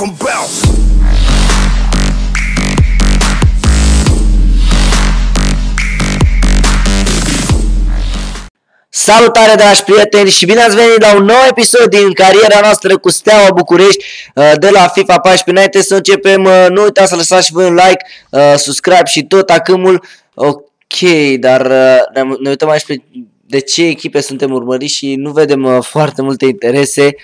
make 'em bounce. Salutare dragi prieteni și bine ați venit la un nou episod din cariera noastră cu Steaua București uh, de la FIFA 14. Înainte să începem, uh, nu uitați să lăsați și voi un like, uh, subscribe și tot acâmul. Ok, dar ne, ne uităm aici pe de ce echipe suntem urmăriți și nu vedem foarte multe interese.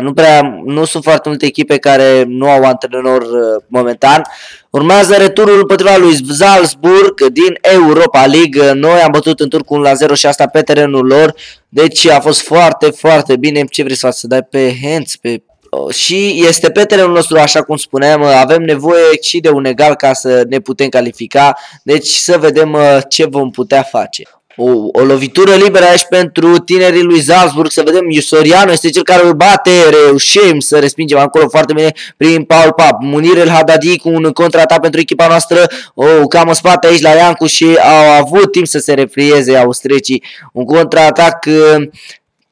Nu prea, nu sunt foarte multe echipe care nu au antrenor momentan. Urmează returul împotriva lui Salzburg din Europa League. Noi am bătut în tur cu 1 la 0 și asta pe terenul lor. Deci a fost foarte, foarte bine. Ce vrei să faci? Să dai pe hands, pe și este pe terenul nostru, așa cum spuneam, avem nevoie și de un egal ca să ne putem califica, deci să vedem uh, ce vom putea face o, o lovitură liberă aici pentru tinerii lui Salzburg, să vedem, Iusoriano este cel care îl bate, reușim să respingem acolo foarte bine prin Paul Pap, Munir El Hadadi cu un contraatac pentru echipa noastră, o, cam în spate aici la Iancu și au avut timp să se refrieze austrecii, un contraatac uh,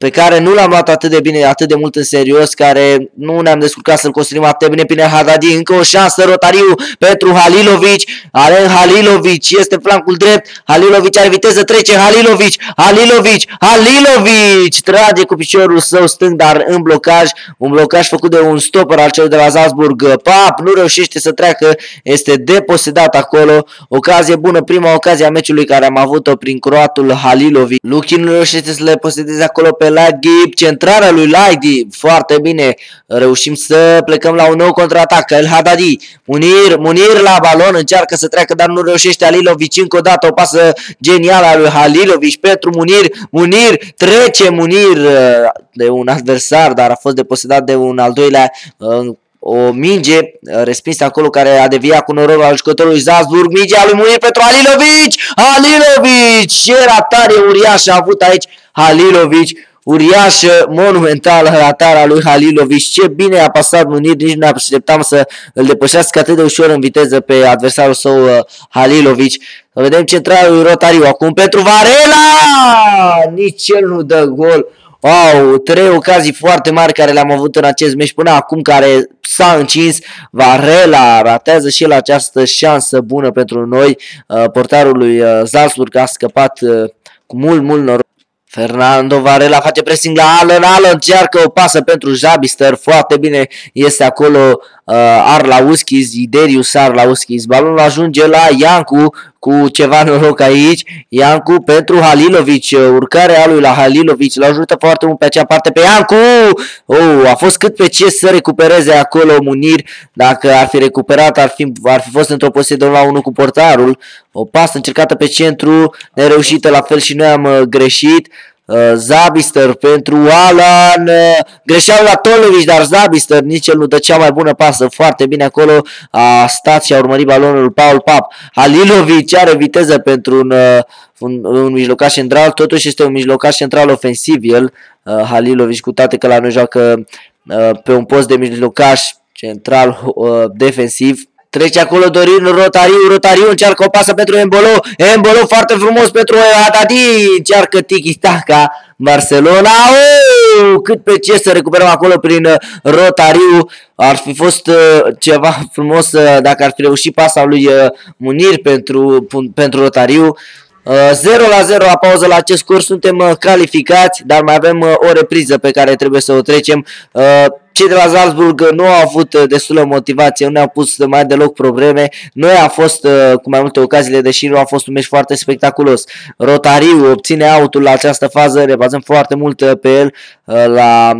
pe care nu l-am luat atât de bine, atât de mult în serios, care nu ne-am descurcat să-l construim atât de bine prin Hadadi. Încă o șansă, Rotariu pentru Halilovic. Alen Halilovic este flancul drept. Halilovic are viteză, trece Halilovic. Halilovic, Halilovic trage cu piciorul său stâng, dar în blocaj. Un blocaj făcut de un stopper al celor de la Salzburg. Pap nu reușește să treacă, este deposedat acolo. Ocazie bună, prima ocazie a meciului care am avut-o prin croatul Halilovic. Luchin nu reușește să le posedeze acolo pe Laghi, centrarea lui Laghi, foarte bine, reușim să plecăm la un nou contraatac, El Hadadi, Munir, Munir la balon, încearcă să treacă, dar nu reușește Alilovic, încă o dată. O pasă genială a lui Halilovic pentru Munir, Munir, trece Munir uh, de un adversar, dar a fost deposedat de un al doilea uh, o minge uh, respinsă acolo care a deviat cu norocul al jucătorului Salzburg, mingea lui Munir pentru Halilovic, Halilovic, ce ratare uriașă a avut aici Halilovic, uriașă, monumentală ratarea lui Halilovic. Ce bine a pasat Munir, nici nu așteptam să îl depășească atât de ușor în viteză pe adversarul său uh, Halilovic. Să vedem centralul lui Rotariu. Acum pentru Varela! Nici el nu dă gol. Wow, trei ocazii foarte mari care le-am avut în acest meci până acum care s-a încins. Varela ratează și el această șansă bună pentru noi. Uh, portarul lui uh, Salzburg a scăpat cu mult, mult noroc. Fernando Varela face pressing la Alan, Alan încearcă o pasă pentru Jabister, foarte bine este acolo uh, Arlauskis, Iderius Arlauskis, balonul ajunge la Iancu cu ceva noroc aici, Iancu pentru Halilovic, urcarea lui la Halilovic, l ajută foarte mult pe acea parte pe Iancu, oh, a fost cât pe ce să recupereze acolo Munir, dacă ar fi recuperat ar fi, ar fi fost într-o poziție de la 1 cu portarul, o pasă încercată pe centru, nereușită la fel și noi am uh, greșit, Uh, Zabister pentru Alan, uh, greșeală la Tolovici, dar Zabister nici el nu dă cea mai bună pasă, foarte bine acolo, a stat și a urmărit balonul Paul Pap, Halilovic are viteză pentru un, uh, un, un mijlocaș central, totuși este un mijlocaș central ofensiv el, Halilovic, cu toate că la noi joacă pe un post de mijlocaș central defensiv, Trece acolo Dorin Rotariu, Rotariu încearcă o pasă pentru Embolo, Embolo foarte frumos pentru Adadi, încearcă tiki-taka. Barcelona, oh, cât pe ce să recuperăm acolo prin uh, Rotariu, ar fi fost uh, ceva frumos uh, dacă ar fi reușit pasa lui Munir pentru, pentru Rotariu, 0 la 0 la pauză la acest curs, suntem calificați, dar mai avem o repriză pe care trebuie să o trecem. Cei de la Salzburg nu au avut uh, destulă motivație, nu ne-au pus mai deloc probleme. Noi a fost uh, cu mai multe ocaziile, deși nu a fost un meci foarte spectaculos. Rotariu obține autul la această fază, ne bazăm foarte mult uh, pe el la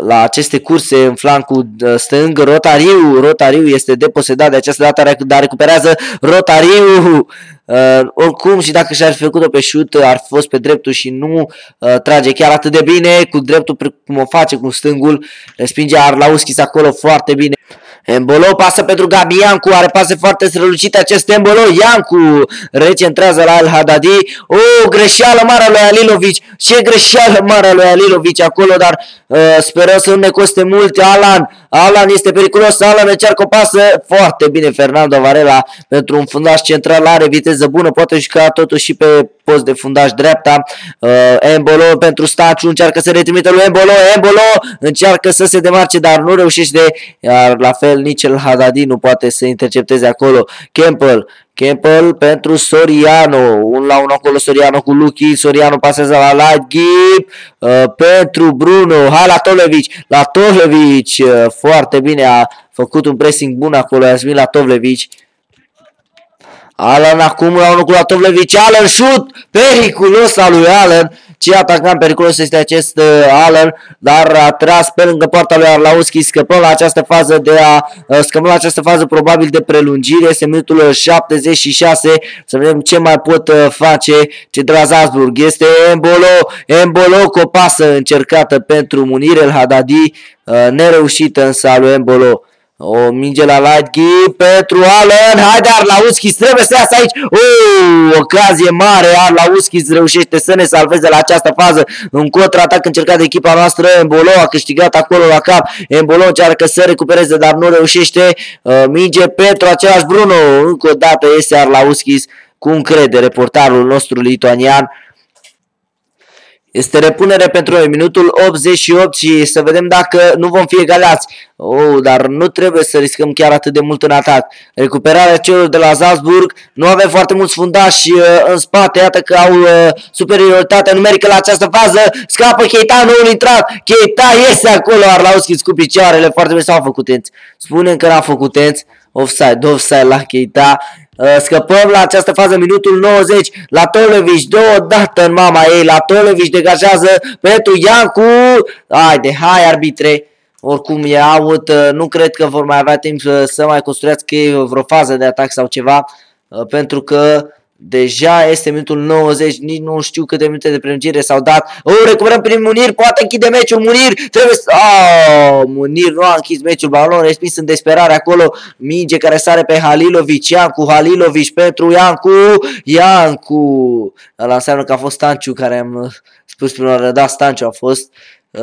la aceste curse în flancul stâng. Rotariu, Rotariu este deposedat de această dată, dar recuperează Rotariu. Uh, oricum și dacă și-ar fi făcut-o pe șut, ar fi fost pe dreptul și nu uh, trage chiar atât de bine cu dreptul cum o face cu stângul. Respinge Arlauskis acolo foarte bine. Embolo pasă pentru Gabi Iancu, are pase foarte strălucite acest Embolo, Iancu recentrează la El Hadadi, o greșeală mare a lui Alilovic, ce greșeală mare a lui Alilovic acolo, dar uh, sperăm să nu ne coste mult, Alan, Alan este periculos, Alan încearcă o pasă, foarte bine Fernando Varela pentru un fundaș central, are viteză bună, poate juca totuși și pe post de fundaș dreapta. Uh, Embolo pentru Staciu încearcă să retrimită lui Embolo, Embolo încearcă să se demarce, dar nu reușește, iar la fel nici el Hadadi nu poate să intercepteze acolo. Campbell Campbell pentru Soriano. Un la un acolo Soriano cu Luki. Soriano pasează la Light Gip. Uh, pentru Bruno. Hai la Tolevic. La Tolevic. Uh, foarte bine. A făcut un pressing bun acolo. Iasmin la Tolevic. Alan acum la unul cu la Tovlevic. Alan șut periculos al lui Alan. Ce atacant periculos este acest uh, Allen, dar a tras pe lângă poarta lui Arlauschi, scăpăm la această fază de a uh, scăpăm la această fază probabil de prelungire, este minutul 76, să vedem ce mai pot uh, face ce de la Salzburg. Este Embolo, Embolo cu o pasă încercată pentru Munir El Hadadi, uh, nereușită însă a lui Embolo. O minge la Lightghi pentru Allen. Haide Arlauski, trebuie să iasă aici. Uh, ocazie mare. Arlauski reușește să ne salveze la această fază. Un contraatac încercat de echipa noastră. Embolo a câștigat acolo la cap. Embolo încearcă să recupereze, dar nu reușește. Uh, minge pentru același Bruno. Încă o dată este Arlauski cu încredere portarul nostru lituanian. Este repunere pentru noi, minutul 88 și să vedem dacă nu vom fi egalați. Oh, dar nu trebuie să riscăm chiar atât de mult în atac. Recuperarea celor de la Salzburg, nu avem foarte mulți fundași uh, în spate, iată că au uh, superioritatea numerică la această fază. Scapă Keita, noul intrat, Keita iese acolo, Arlauski cu picioarele, foarte bine s-au făcut tenți. Spunem că n-a făcut tenți. Offside, offside la Keita. Uh, scăpăm la această fază minutul 90 la Tolevici, deodată în mama ei, la Tolevici degajează pentru Iancu. Haide, hai arbitre, oricum e out, uh, nu cred că vor mai avea timp să, să mai construiască vreo fază de atac sau ceva, uh, pentru că Deja este minutul 90, nici nu știu câte minute de prelungire s-au dat. O, recuperăm prin Munir, poate închide meciul Munir. Trebuie să... Oh, Munir nu a închis meciul, balon respins în desperare acolo. Minge care sare pe Halilovic, Iancu, Halilovic pentru Iancu, Iancu. Ăla înseamnă că a fost Stanciu care am spus prima oară, da, Stanciu a fost.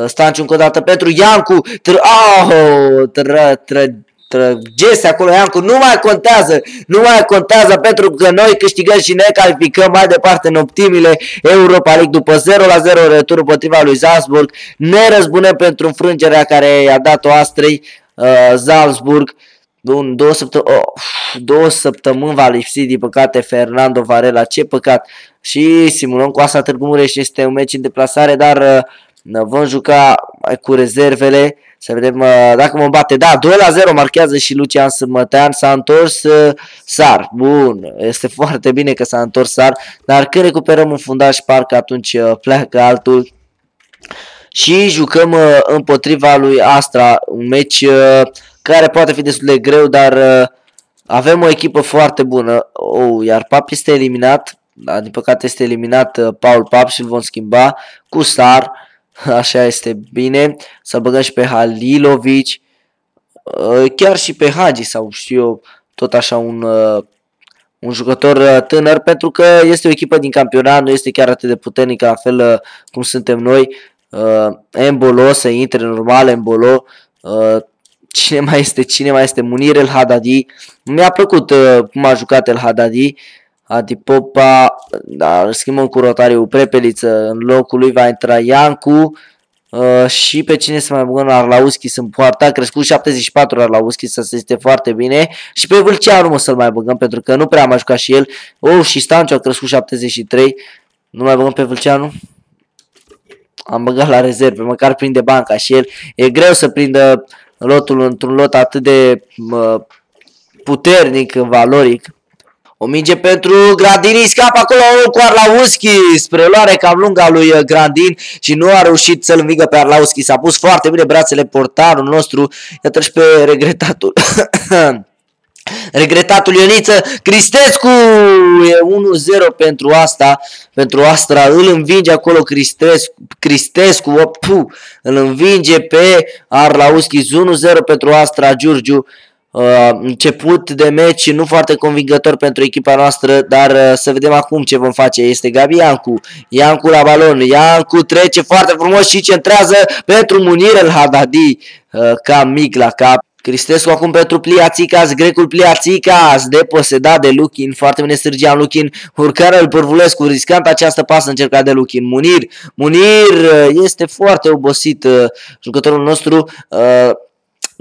Stanciu încă o dată pentru Iancu. Tr- oh, tră, tră, trăgese acolo Iancu, nu mai contează, nu mai contează pentru că noi câștigăm și ne calificăm mai departe în optimile Europa League după 0 la 0 retur împotriva lui Salzburg, ne răzbunem pentru înfrângerea care i-a dat-o Astrei uh, Salzburg. Bun, două, săptămâni, oh, două săptămâni va lipsi, din păcate, Fernando Varela, ce păcat. Și simulăm cu asta Târgu Mureș este un meci în deplasare, dar uh, vom juca mai cu rezervele. Să vedem uh, dacă mă bate. Da, 2 la 0 marchează și Lucian Sâmătean. S-a întors uh, Sar. Bun, este foarte bine că s-a întors Sar. Dar când recuperăm un fundaș, parcă atunci uh, pleacă altul. Și jucăm uh, împotriva lui Astra. Un meci uh, care poate fi destul de greu, dar uh, avem o echipă foarte bună. Oh, iar Pap este eliminat. Da, din păcate este eliminat uh, Paul Pap și îl vom schimba cu Sar. Așa este bine. Să băgăm și pe Halilovic. Uh, chiar și pe Hagi sau știu eu, tot așa un, uh, un jucător uh, tânăr pentru că este o echipă din campionat, nu este chiar atât de puternică la fel cum suntem noi. Embolo să intre normal, Embolo. Cine mai este? Cine mai este? Munir El Hadadi. Mi-a plăcut cum a jucat El Hadadi. Adipopa, da, schimbăm cu rotariu Prepeliță, în locul lui va intra Iancu uh, și pe cine să mai băgăm Arlauschi sunt poarta, a crescut 74 Arlauschi să se este foarte bine și pe Vâlceanu mă să-l mai băgăm pentru că nu prea am jucat și el, oh și Stanciu a crescut 73, nu mai băgăm pe Vâlceanu? Am băgat la rezerve, măcar prinde banca și el, e greu să prindă lotul într-un lot atât de uh, puternic, valoric. O minge pentru Grandini, scapă acolo cu Arlauschi spre luare cam lunga lui uh, Grandin și nu a reușit să-l învingă pe Arlauschi. S-a pus foarte bine brațele portarul nostru. Iată și pe regretatul. Regretatul Ioniță Cristescu e 1-0 pentru asta Pentru Astra Îl învinge acolo Cristescu, Cristescu puh, Îl învinge pe Arlauschi 1-0 pentru Astra Giurgiu Uh, început de meci nu foarte convingător pentru echipa noastră, dar uh, să vedem acum ce vom face. Este Gabi Iancu, Iancu la balon, Iancu trece foarte frumos și centrează pentru Munir El Hadadi, uh, ca mic la cap. Cristescu acum pentru Pliațicas, grecul Pliațicas, deposedat de Lukin, foarte bine Sârgian Lukin, urcarea lui Pârvulescu, riscant această pasă încercat de Lukin, Munir, Munir este foarte obosit jucătorul nostru,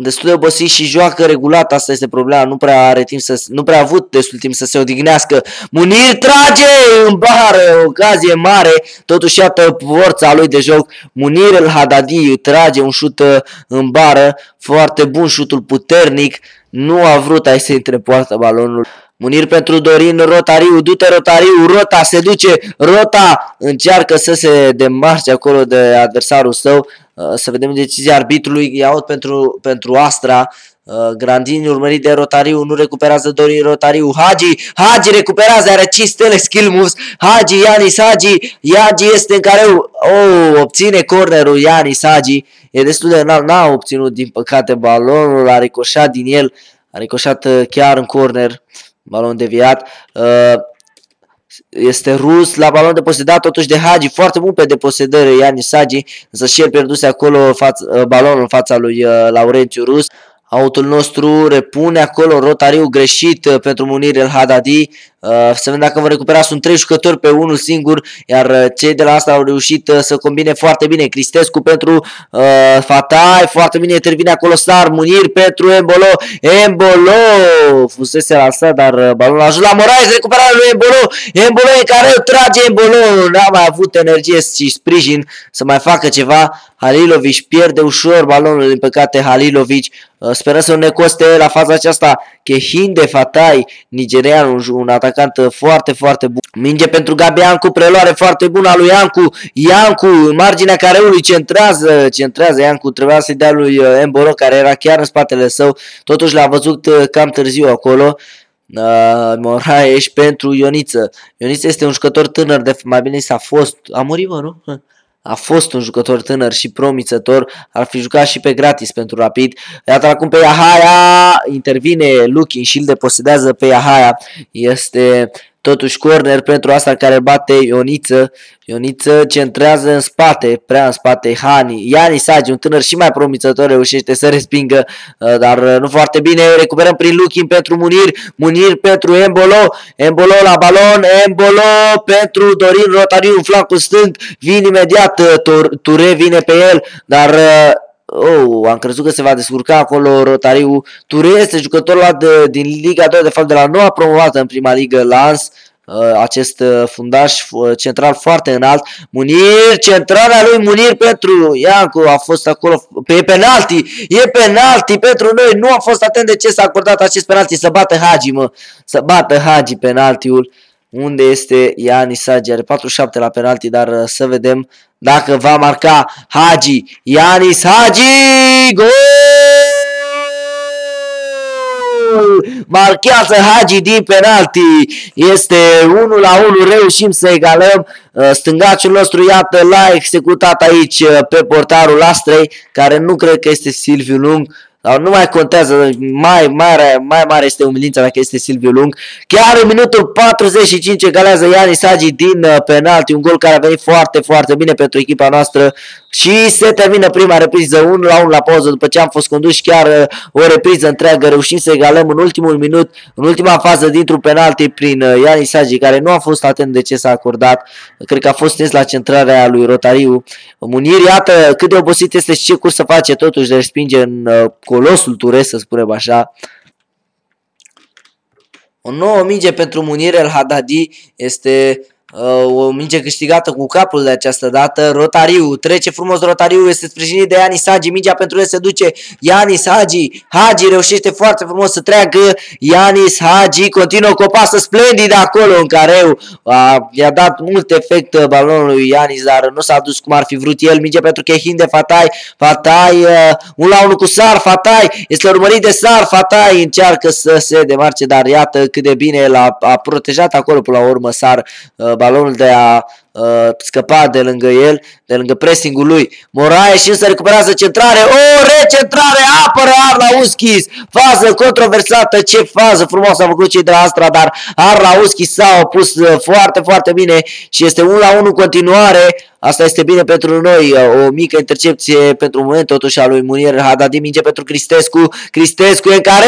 destul de obosit și joacă regulat, asta este problema, nu prea are timp să, nu prea a avut destul timp să se odihnească. Munir trage în bară, ocazie mare, totuși iată forța lui de joc. Munir el Hadadi trage un șut uh, în bară, foarte bun șutul puternic, nu a vrut a să intre poartă balonul. Munir pentru Dorin Rotariu, du-te Rotariu, Rota se duce, Rota încearcă să se demarce acolo de adversarul său, Uh, să vedem decizia arbitrului, iau pentru, pentru Astra, uh, Grandini urmărit de Rotariu, nu recuperează Dorin Rotariu, Hagi, Hagi recuperează, are 5 stele skill moves, Hagi, Ianis Hagi, Hagi este în care oh, obține cornerul Ianis Hagi, e destul de înalt, n-a obținut din păcate balonul, a ricoșat din el, a ricoșat uh, chiar în corner, balon deviat, uh, este rus la balon deposedat totuși de Hagi, foarte bun pe deposedare Ianis Sagi, însă și el pierduse acolo faț- balonul în fața lui uh, Laurențiu Rus. Autul nostru repune acolo rotariu greșit uh, pentru Munir El Hadadi. Uh, să vedem dacă vor recupera. Sunt trei jucători pe unul singur, iar uh, cei de la asta au reușit să combine foarte bine. Cristescu pentru uh, Fatai, foarte bine intervine acolo Star, Munir pentru Embolo. Embolo fusese lansat, dar balonul a ajuns la Moraes, recuperarea lui Embolo. Embolo e care trage Embolo. N-a mai avut energie și sprijin să mai facă ceva. Halilovic pierde ușor balonul, din păcate Halilovic Uh, sperăm să nu ne coste la faza aceasta Kehinde Fatai, nigerian, un, un atacant uh, foarte, foarte bun. Minge pentru Gabi Iancu, preluare foarte bună a lui Iancu. Iancu, în marginea careului, centrează, centrează Iancu, trebuia să-i dea lui uh, Embolo, care era chiar în spatele său. Totuși l-a văzut cam târziu acolo. Uh, Moraes pentru Ioniță. Ioniță este un jucător tânăr, de mai bine s-a fost, a murit mă, nu? A fost un jucător tânăr și promițător, ar fi jucat și pe gratis pentru Rapid. Iată acum pe Iahaia, intervine Lukin și îl deposedează pe Iahaia. Este Totuși corner pentru asta care bate Ioniță. Ioniță centrează în spate, prea în spate Hani. Iani Sagi, un tânăr și mai promițător, reușește să respingă, uh, dar uh, nu foarte bine. Recuperăm prin Lukin pentru Munir. Munir pentru Embolo. Embolo la balon. Embolo pentru Dorin Rotariu în flancul stâng. Vine imediat. Uh, Ture vine pe el, dar Oh, am crezut că se va descurca acolo Rotariu. Ture este jucătorul ăla de, din Liga 2, de fapt de la noua promovată în prima ligă, Lans. Uh, acest uh, fundaș uh, central foarte înalt. Munir, centrarea lui Munir pentru Iancu a fost acolo pe penalti. E penalti pentru noi. Nu a fost atent de ce s-a acordat acest penalti să bată Hagi, mă. Să bată Hagi penaltiul. Unde este Ianis Hagi? Are 47 la penalti, dar să vedem dacă va marca Hagi. Ianis Hagi! Gol! Marchează Hagi din penalti. Este 1 la 1. Reușim să egalăm. Uh, stângaciul nostru, iată, l-a executat aici uh, pe portarul Astrei, care nu cred că este Silviu Lung. Dar nu mai contează, mai mare, mai mare este umilința dacă este Silviu Lung. Chiar în minutul 45 egalează Iani Sagi din uh, penalti, un gol care a venit foarte, foarte bine pentru echipa noastră și se termină prima repriză 1 la 1 la pauză după ce am fost conduși chiar uh, o repriză întreagă, reușim să egalăm în ultimul minut, în ultima fază dintr-un penalti prin uh, Iani Sagi, care nu a fost atent de ce s-a acordat, cred că a fost stins la centrarea lui Rotariu. Munir, iată cât de obosit este și ce cursă face, totuși de respinge în colosul turesc, să spunem așa. O nouă minge pentru Munir El Hadadi este Uh, o minge câștigată cu capul de această dată. Rotariu, trece frumos Rotariu, este sprijinit de Ianis Hagi, mingea pentru el se duce. Ianis Hagi, Hagi reușește foarte frumos să treacă, Ianis Hagi continuă cu o pasă splendidă acolo în careu, i-a dat mult efect uh, balonului lui Ianis, dar nu s-a dus cum ar fi vrut el, minge pentru Kehin de Fatai, Fatai, uh, un la unul cu Sar, Fatai, este urmărit de Sar, Fatai. Încearcă să se demarce, dar iată cât de bine el a, a protejat acolo până la urmă Sar, uh, balonul de a uh, scăpa de lângă el, de lângă pressingul lui. Moraes și însă recuperează centrare. O, recentrare, apără Arlauskis. Fază controversată, ce fază frumoasă a făcut cei de la Astra, dar Arlauskis s-a opus uh, foarte, foarte bine și este 1 la 1 în continuare. Asta este bine pentru noi, o mică intercepție pentru moment totuși a lui Munier Hadadi, minge pentru Cristescu, Cristescu e în care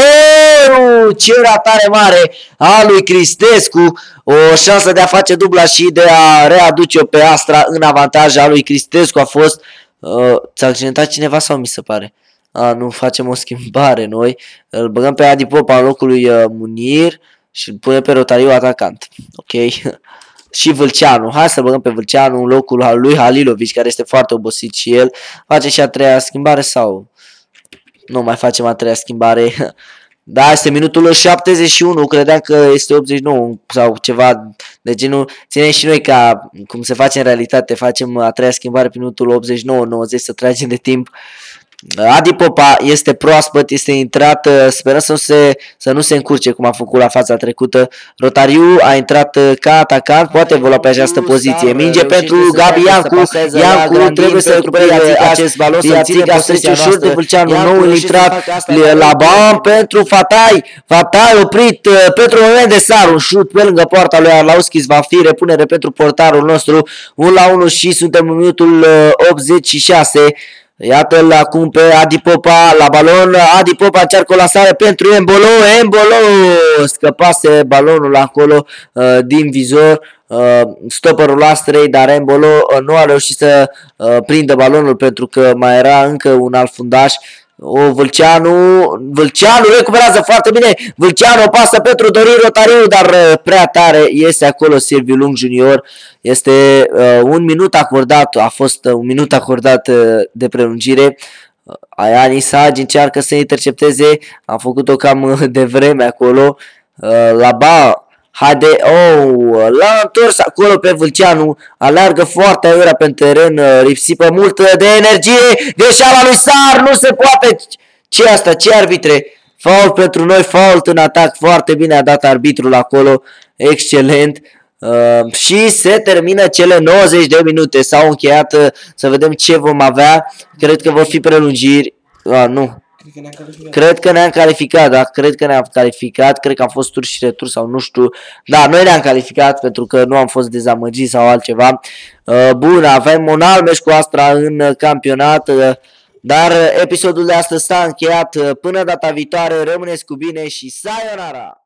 ce ratare mare a lui Cristescu, o șansă de a face dubla și de a readuce-o pe Astra în avantaj a lui Cristescu a fost, uh, ți-a accidentat cineva sau mi se pare? A, nu facem o schimbare noi, îl băgăm pe Adi Popa în locul lui uh, Munir și îl punem pe Rotariu atacant, ok? și Vâlceanu. Hai să băgăm pe Vâlceanu în locul lui Halilovici, care este foarte obosit și el. Face și a treia schimbare sau nu mai facem a treia schimbare? Da, este minutul 71, credeam că este 89 sau ceva de genul. Ținem și noi ca, cum se face în realitate, facem a treia schimbare pe minutul 89-90 să tragem de timp. Adi Popa este proaspăt, este intrat, uh, sperăm să nu, se, să nu se încurce cum a făcut la fața trecută. Rotariu a intrat uh, ca atacant, poate evolua pe această poziție. Minge pentru Gabi Iancu, Iancu trebuie să recupereze acest balon, să ține posesia ușor de Vâlceanu, nou intrat la ban pentru Fatai, Fatai oprit uh, pentru moment de sar, un șut pe lângă poarta lui Arlauskis va fi repunere pentru portarul nostru, 1 la 1 și suntem în minutul 86. Iată-l acum pe Adi Popa la balon. Adi Popa încearcă o lansare pentru Embolo. Embolo scăpase balonul acolo uh, din vizor. Uh, stopperul Astrei, dar Embolo uh, nu a reușit să uh, prindă balonul pentru că mai era încă un alt fundaș o, Vâlceanu, Vâlceanu recuperează foarte bine, Vâlceanu pasă pentru Dorin Rotariu, dar uh, prea tare iese acolo Silviu Lung Junior. Este uh, un minut acordat, a fost uh, un minut acordat uh, de prelungire. Uh, Ayani Sagi încearcă să intercepteze, a făcut-o cam uh, de vreme acolo. Uh, la ba Haide, oh, l-a întors acolo pe Vâlceanu, alargă foarte aiurea pe teren, uh, ripsipă mult de energie, greșeala lui Sar, nu se poate. ce asta, ce arbitre? Fault pentru noi, fault în atac, foarte bine a dat arbitrul acolo, excelent. Uh, și se termină cele 90 de minute, s-au încheiat, uh, să vedem ce vom avea, cred că vor fi prelungiri, uh, nu, Cred că ne-am calificat. Cred că ne-am calificat, da, cred că ne-am calificat, cred că am fost tur și retur sau nu știu. Da, noi ne-am calificat pentru că nu am fost dezamăgiți sau altceva. Uh, bun, avem un alt meci cu Astra în campionat. Uh, dar episodul de astăzi s-a încheiat. Până data viitoare, rămâneți cu bine și sayonara!